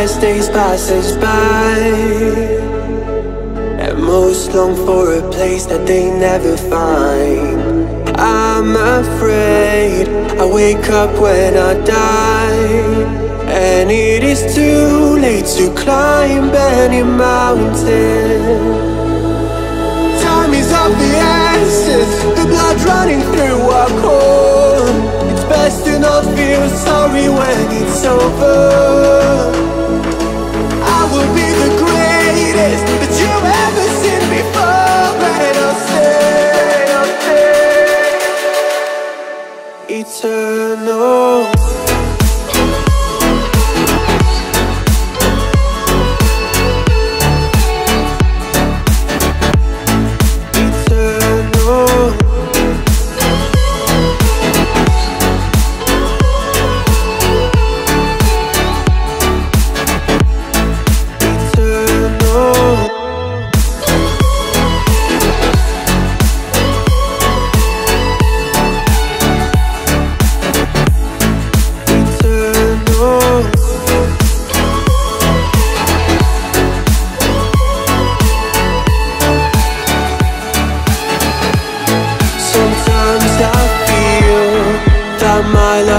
as days pass us by. And most long for a place that they never find. I'm afraid I wake up when I die. And it is too late to climb any mountain. Time is of the essence. The blood running through our Eternal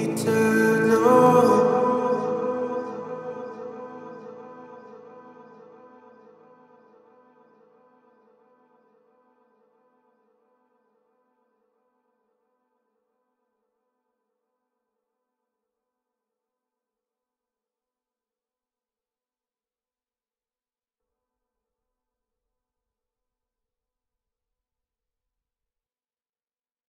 eternal.